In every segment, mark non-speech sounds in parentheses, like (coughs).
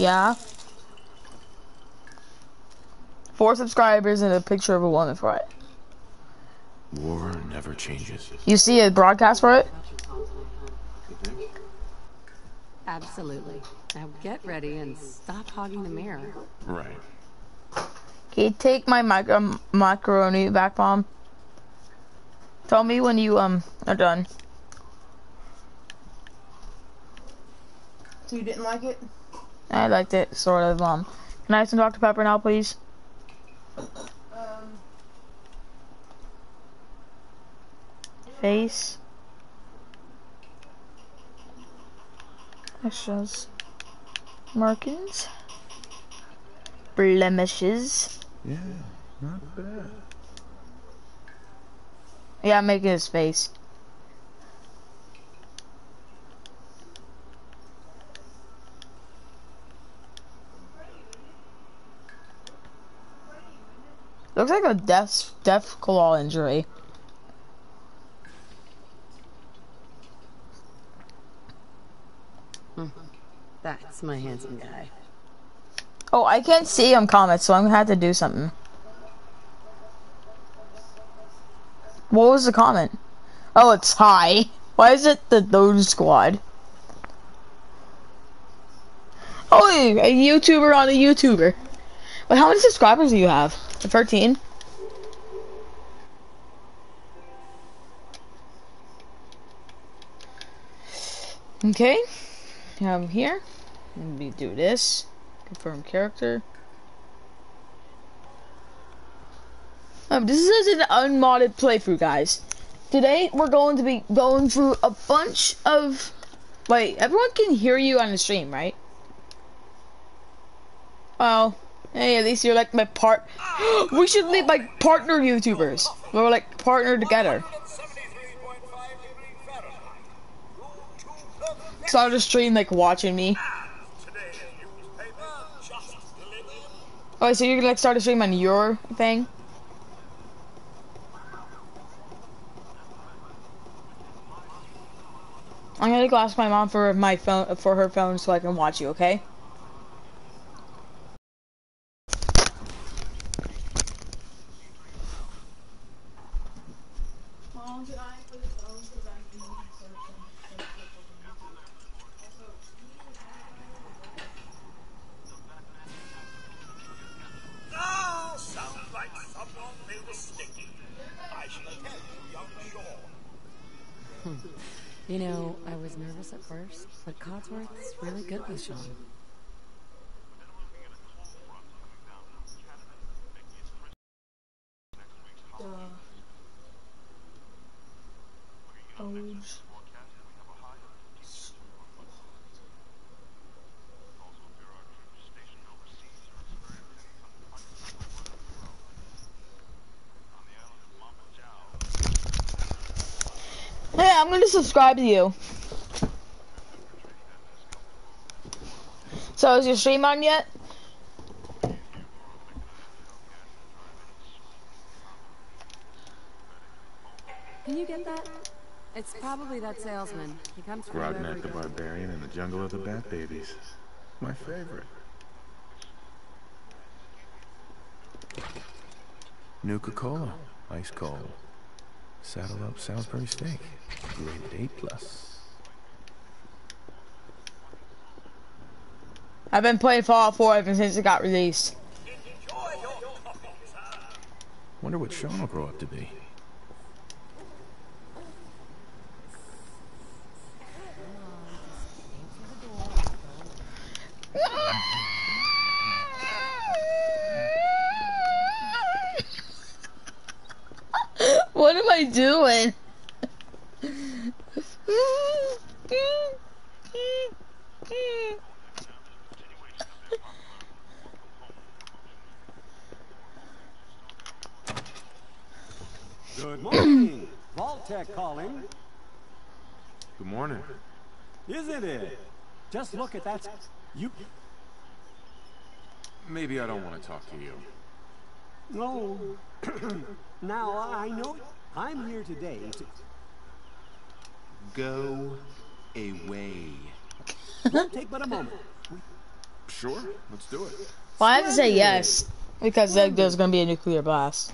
Yeah. Four subscribers and a picture of a woman for it. War never changes. You see a broadcast for it? Absolutely. Now get ready and stop hogging the mirror. Right. Can you take my micro macaroni back, Mom? Tell me when you um are done. So you didn't like it? I liked it, sort of. Um, can I have some Dr. Pepper now, please? Um, Face. Extras. Markings. Blemishes. Yeah, not bad. Yeah, I'm making his face. Looks like a death Deathclaw injury. Mm-hmm. That's my handsome guy. Oh, I can't see him comment, so I'm gonna have to do something. What was the comment? Oh, it's hi. Why is it the Doge Squad? Oh, a YouTuber on a YouTuber. But how many subscribers do you have? 13? Okay. I'm here. Let me do this. Confirm character. Um, this is an unmodded playthrough, guys. Today we're going to be going through a bunch of. Wait, everyone can hear you on the stream, right? Oh, hey, at least you're like my part. (gasps) we should be like partner YouTubers. We're like partner together. Start a stream like watching me. Oh, so you're gonna like start a stream on your thing? I'm gonna go ask my mom for my phone for her phone so I can watch you, okay? Ah, sounds like someone made a sticky. I shall attend to young Shaun. You know, I was nervous at first, but Codsworth's really good with Shaun. Hey, I'm gonna subscribe to you. So is your stream on yet? Can you get that? It's probably that salesman. He comes for you Grognak the day. Barbarian in the Jungle of the Bat Babies. My favorite. Nuka-Cola. Ice cold. Saddle up Salisbury steak. Rated 8 plus. I've been playing Fallout 4 ever since it got released. Wonder what Shaun will grow up to be. What am I doing? Good morning. (coughs) Vault-Tec calling. Good morning. Isn't it? Just look at that. You. Maybe I don't want to talk to you. No. (coughs) now, I know. I'm here today to. Go away. Won't take but a moment. Sure, let's do it. Well, I have to say yes because like, there's gonna be a nuclear blast.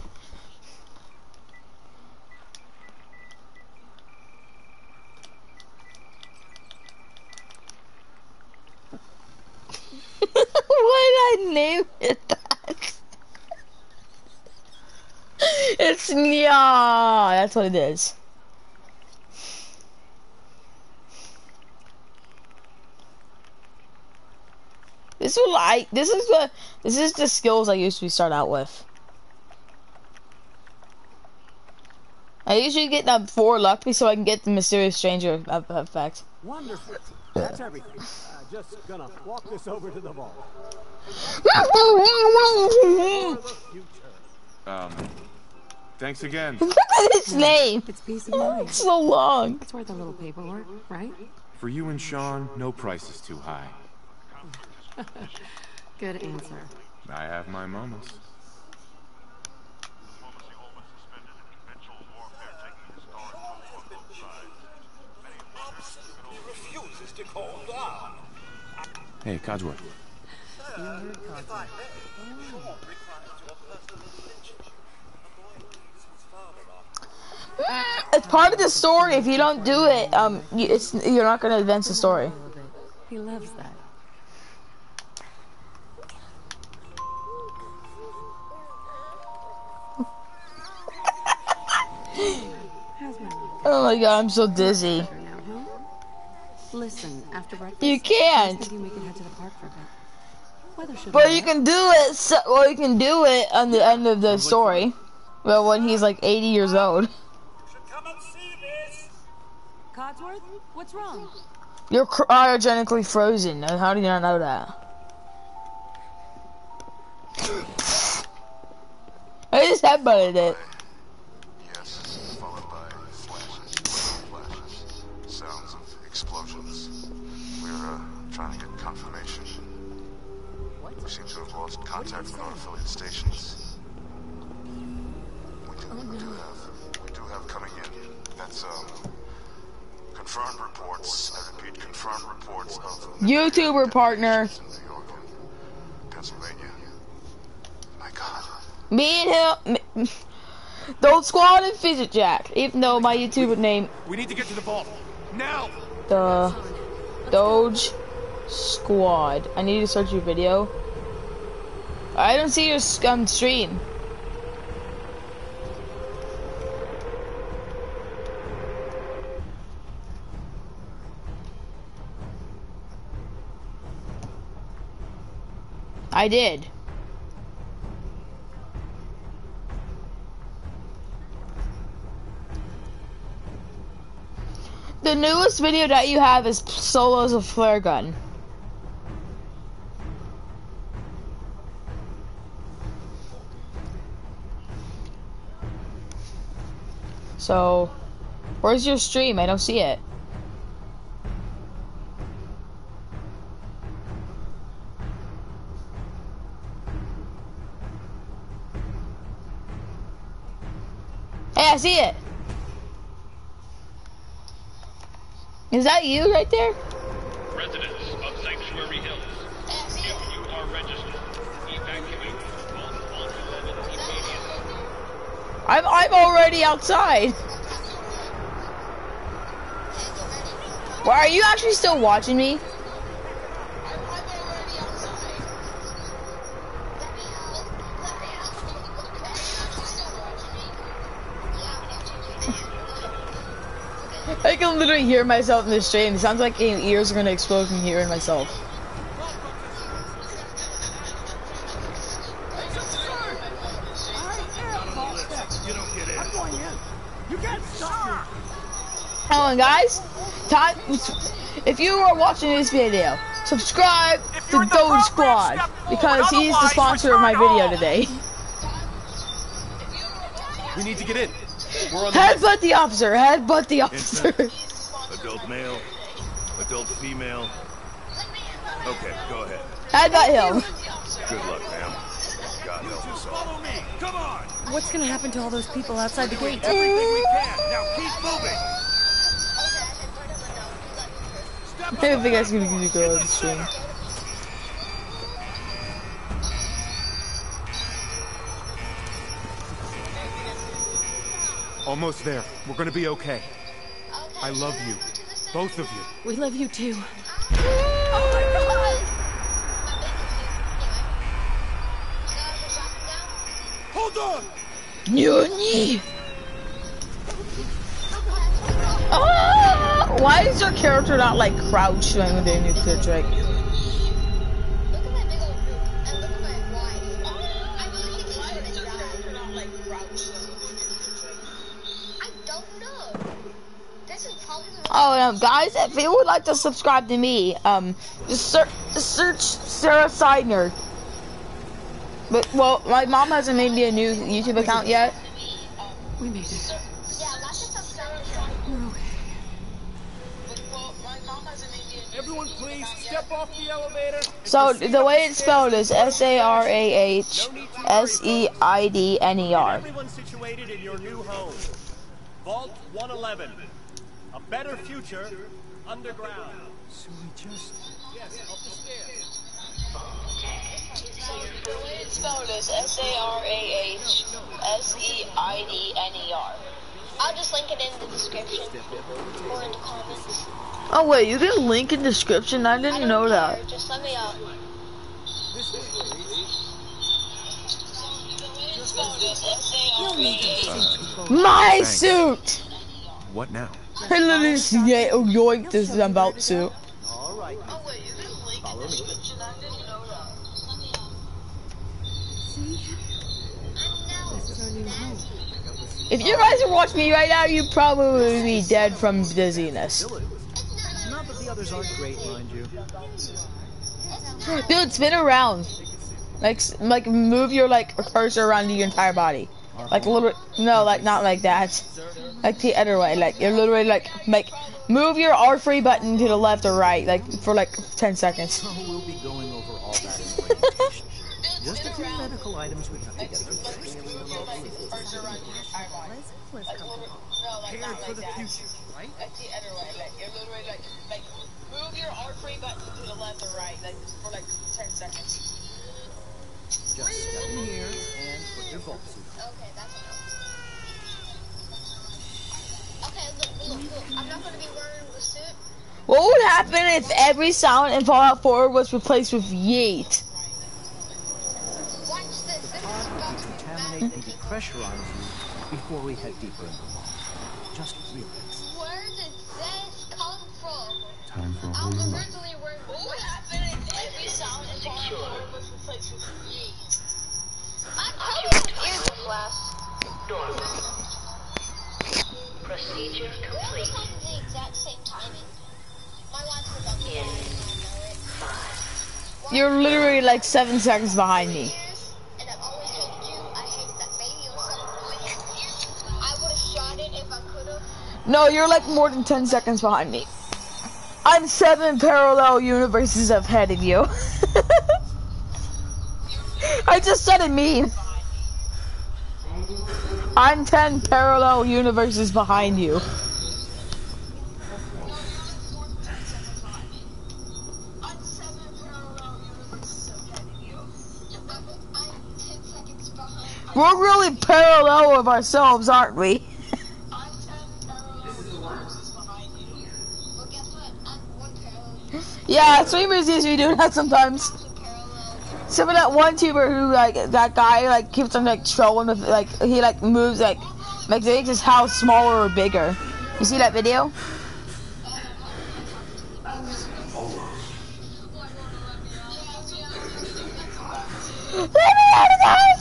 (laughs) Why did I name it that? It's Nya. That's what it is. This is what I. This is what. This is the skills I usually start out with. I usually get that four lucky so I can get the mysterious stranger effect. Wonderful. That's everything. Uh, just gonna walk this over to the vault. (laughs) For the future. Um, thanks again. (laughs) Look at his hmm. name. It's peace of mind. It's so long. It's worth a little paperwork, right? For you and Shaun, no price is too high. (laughs) Good answer. I have my moments. He refuses to calm down. Hey, Codsworth. If I may, Shaun requires your personal attention. The boy leaves his father after It's part of the story. If you don't do it, um, you, it's you're not gonna advance the story. A little bit. He loves that. How's my knee? Oh my god, I'm so dizzy. Better now, huh? Listen, after breakfast, You can't. thinking we could head to the park for a bit. Weather should But you can do it. So, well, you can do it on the end of the story. Well, when he's like 80 years old. What's wrong? You're cryogenically frozen. How do you not know that? I just headbutted it. Yes, followed by flashes, flashes, sounds of explosions. We're uh, trying to get confirmation. We seem to have lost contact with our affiliate stations. We do, we do have, we do have coming in. That's um, confirmed reports. I repeat, confirmed reports of YouTuber partner. York Pennsylvania. My God. Me and him. Me, Doge Squad and Fidget Jack. Even though my YouTuber name, We need to get to the vault. Now! the Doge Squad. I need to search your video. I don't see your um, stream. I did. The newest video that you have is solos of flare gun. So, where's your stream? I don't see it. Is that you right there? Residents of Sanctuary Hills, if you are registered, evacuate Vault 111 immediately. I'm I'm already outside. Why are you actually still watching me? I can literally hear myself in the stream. It sounds like my ears are gonna explode from hearing myself. I'm going in. You can't stop me. On, guys. Time. If you are watching this video, subscribe to Doge Squad because he's the sponsor of my video today. We need to get in. We're the Headbutt the officer. Headbutt the officer male, adult female. Okay, go ahead. I got him. Good luck, ma'am. God help us all. Come on. What's gonna happen to all those people outside the gate? Everything we can. Now keep moving. I don't think that's gonna give go out the stream. Almost there. We're gonna be okay. I love you. Both of you. We love you too. Hold on! Nani? Ah! Why is your character not like crouching with their nuclear trick? Oh, um, guys, if you would like to subscribe to me, um, just, ser search Sarah Seidner. But, well, my mom hasn't made me a new YouTube account yet. We made it. We're okay. Everyone please step off the elevator. So, the way it's spelled is S-A-R-A-H-S-E-I-D-N-E-R. Everyone situated in your new home. Vault 111. A better future underground. So we just... Yes, up the stairs. The way it's spelled is S-A-R-A-H-S-E-I-D-N-E-R. I'll just link it in the description or in the comments. Oh wait, you can link in description? I didn't I know care, that. Just let me uh, My suit! What now? I literally ya- yoinked about is our new home. If you guys are watching me right now, you probably be dead from dizziness. Not that the others aren't great, mind you. Dude, spin around. Like, like move your like cursor around your entire body. Like a little, no, like not like that. Like the other way. Like you're literally like, like move your R3 button to the left or right, like for like 10 seconds. We'll be going over all that. (laughs) Just a few medical items we have to get through first. Prepared for the future, right? Like the other way. Like you're literally like, like move your R3 button to the left or right, like for like 10 seconds. Just step in here and put your on. Okay, that's enough. Okay, look, look, look. I'm not gonna be wearing the suit. What would happen if every sound in Fallout 4 was replaced with yeet? Watch this. This is Pod will about to be decontaminate and depressurize you before we head deeper into the vault. Just relax. Where did this come from? Time for a I whole Procedure complete. You're literally like 7 seconds behind me. No, you're like more than 10 seconds behind me. I'm 7 parallel universes ahead of you. (laughs) I just said it mean. I'm 10 parallel universes behind you. We're really parallel of ourselves, aren't we? (laughs) Yeah, streamers usually do that sometimes. Some of that one tuber who like that guy like keeps on like trolling with like he like moves like like makes his house smaller or bigger. You see that video? Let me out of the house,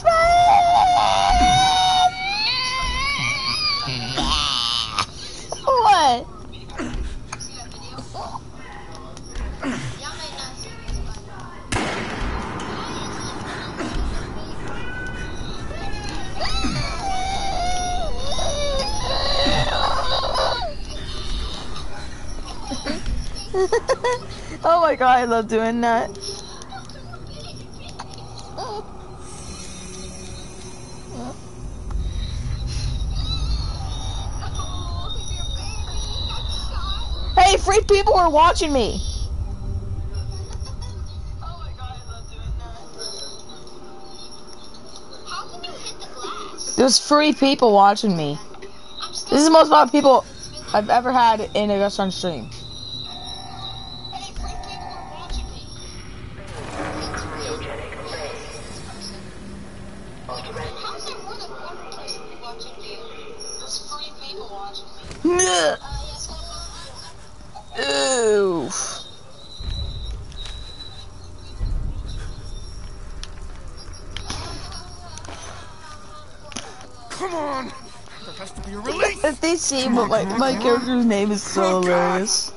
(laughs) oh my god, I love doing that. Hey, free people are watching me. There's free people watching me. This is the most amount of people I've ever had in a restaurant stream. They my, my character's name is so hilarious.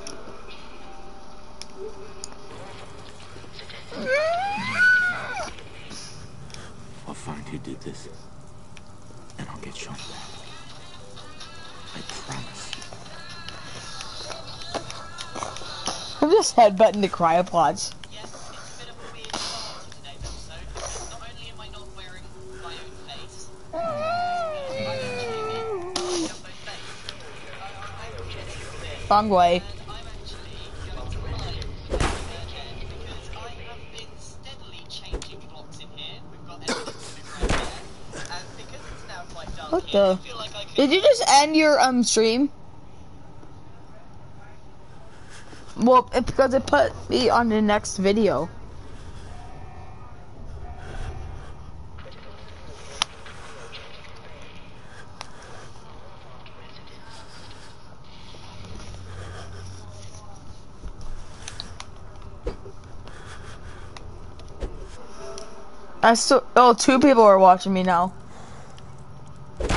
I'll find who did this. And I'll get Shaun back. I promise. I'm just headbutting the cryopods. Yes, it's a bit of a weird start to today's episode. Not only am I not wearing my own face, I'm actually in Jumbo's face. I'm actually Wrong way. I'm actually going to lie this weekend because I have been steadily changing blocks in here. We've got evidence of it right there. And because it's now dark (coughs) What the? feel like I could Did you just end your um stream? Well, it, because it put me on the next video. I still. Oh, two people are watching me now. (laughs)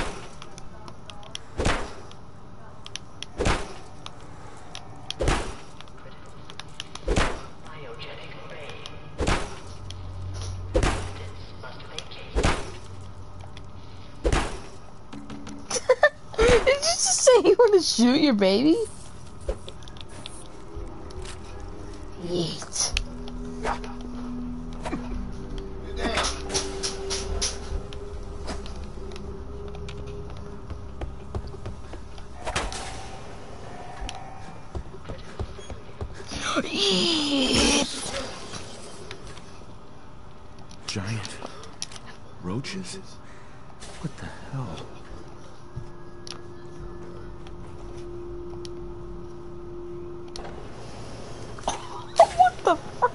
Did you just say you want to shoot your baby? What the fuck?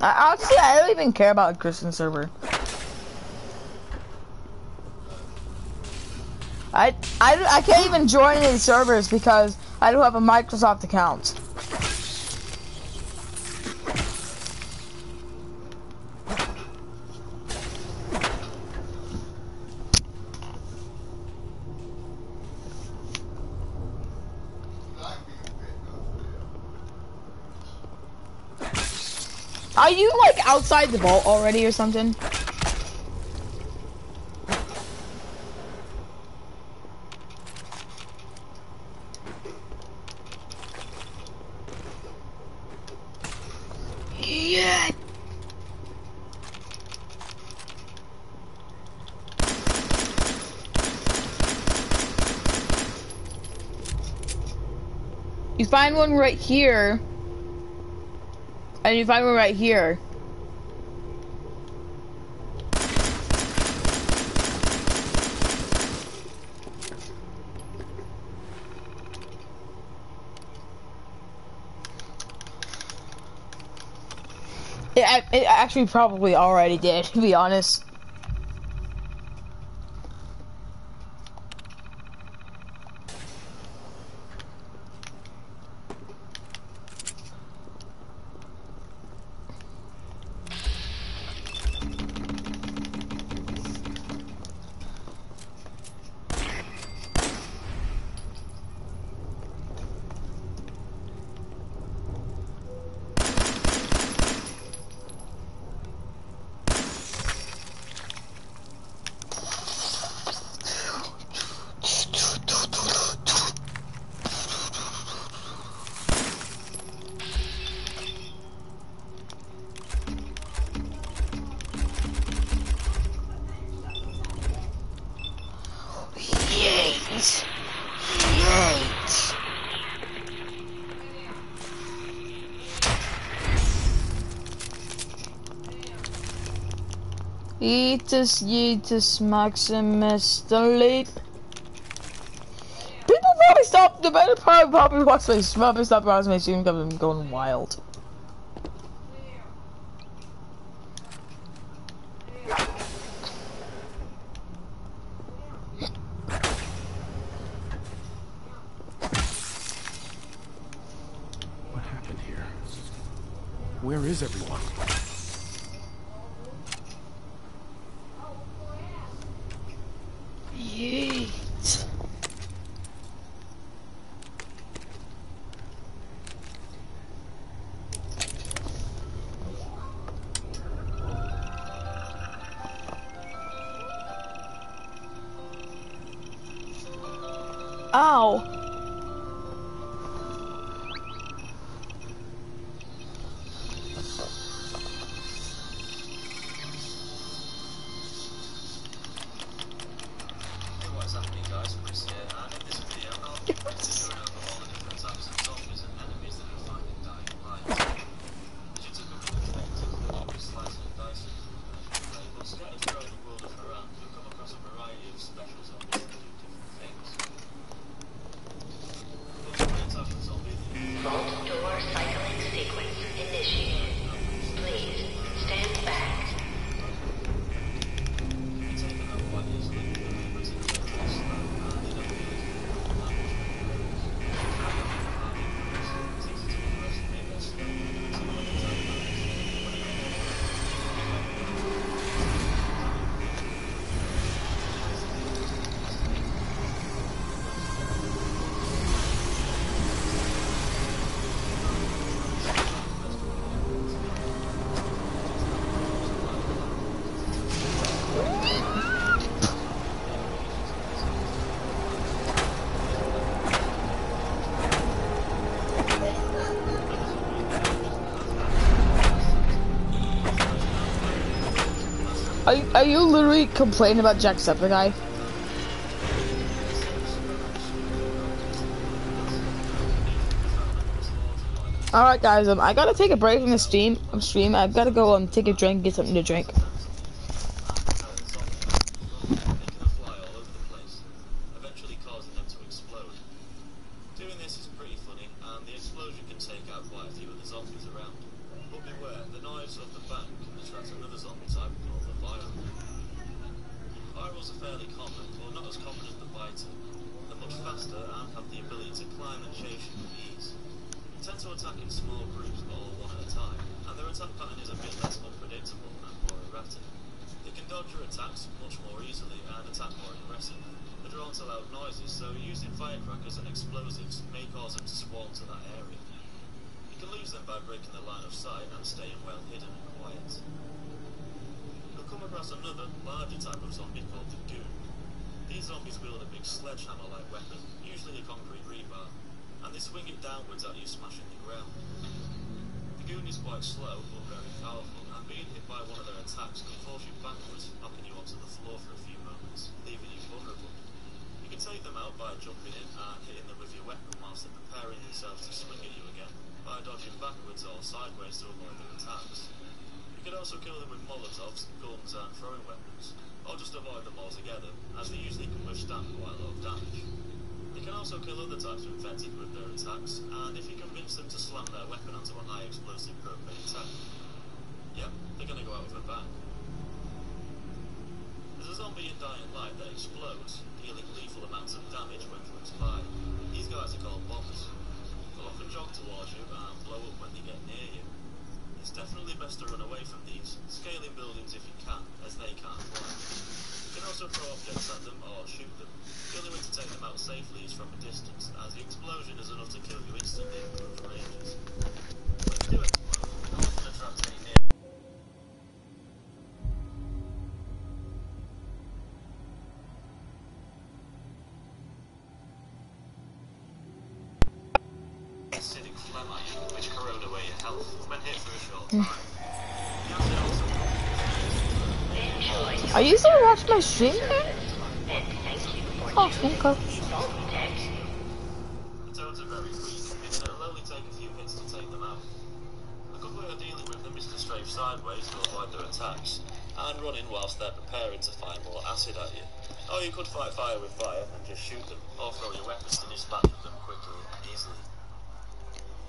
I, honestly, I don't even care about a Christian server. I, I, I can't even join any servers because I don't have a Microsoft account. Are you like outside the vault already or something? Yeah. You find one right here. And you find one right here. It, it actually probably already did, (laughs) to be honest. Yeetus, Yeetus, Maximus, delete. People probably stop, the better part probably watch my, probably stop watching my stream because I'm going wild. Are, you- literally complaining about Jacksepticeye? Alright guys, um, I gotta take a break from the stream. I'm stream. I've gotta go um take a drink, get something to drink. The. They're much faster and have the ability to climb and chase you with ease. They tend to attack in small groups, all one at a time, and their attack pattern is a bit less unpredictable and more erratic. They can dodge your attacks much more easily and attack more aggressively. They're drawn to loud noises, so using firecrackers and explosives may cause them to swarm to that area. You can lose them by breaking the line of sight and staying well hidden and quiet. You'll come across another, larger type of zombie called the Goon. These zombies wield a big sledgehammer-like weapon, usually a concrete rebar, and they swing it downwards at you, smashing the ground. The Goon is quite slow, but very powerful, and being hit by one of their attacks can force you backwards, knocking you onto the floor for a few moments, leaving you vulnerable. You can take them out by jumping in and hitting them with your weapon whilst they're preparing themselves to swing at you again, by dodging backwards or sideways to avoid their attacks. You can also kill them with molotovs, guns and throwing weapons, or just avoid them altogether, as they usually can withstand quite a lot of damage. You can also kill other types of infected with their attacks, and if you convince them to slam their weapon onto a high explosive propane tank, yep, they're gonna go out with a bang. There's a zombie in Dying Light that explodes, dealing lethal amounts of damage when close by. These guys are called bombers. They'll often jog towards you and blow up when they get near you. It's definitely best to run away from these, scaling buildings if you can, as they can't fly. You can also throw objects at them or shoot them. The only way to take them out safely is from a distance, as the explosion is enough to kill you instantly close ranges. A short time. Are you so that's my shit then? Oh, take them. The toads are very weak, it'll only take a few hits to take them out. A good way of dealing with them is to strafe sideways to avoid their attacks, and running whilst they're preparing to fire more acid at you. Or you could fight fire with fire and just shoot them, or throw your weapons to dispatch them quickly and easily.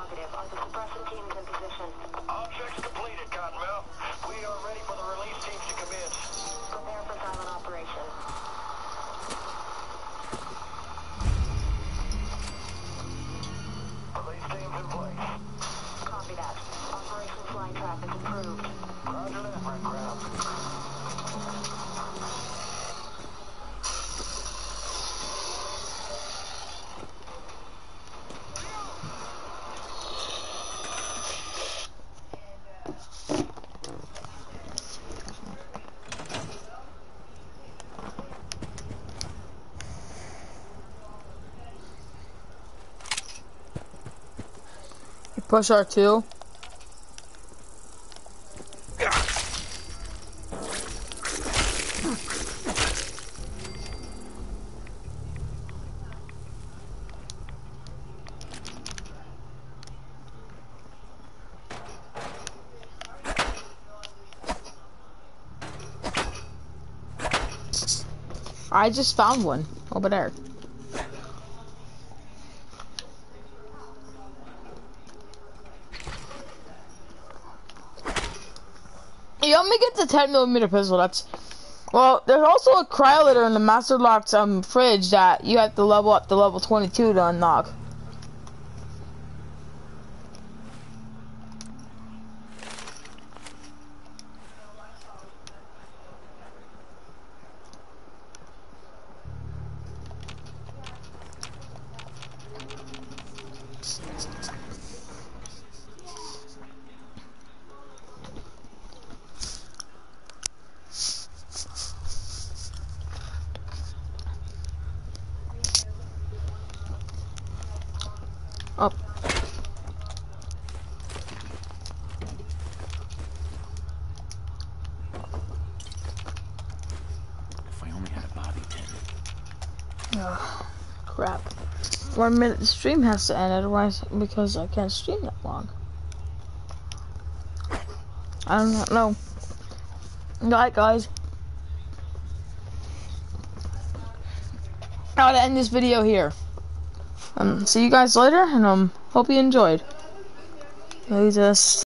Interrogative. Are the suppression teams in position? All checks completed, Push R2. I just found one over there. You want me to get the 10 millimeter pistol? That's well. There's also a cryolator in the master locked um fridge that you have to level up to level 22 to unlock. Up. If I only had a bobby pin. Ugh, crap. One minute stream has to end, otherwise because I can't stream that long. I don't know. Alright guys. I'll end this video here. Um, see you guys later, and um, hope you enjoyed. Let just